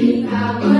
Amen.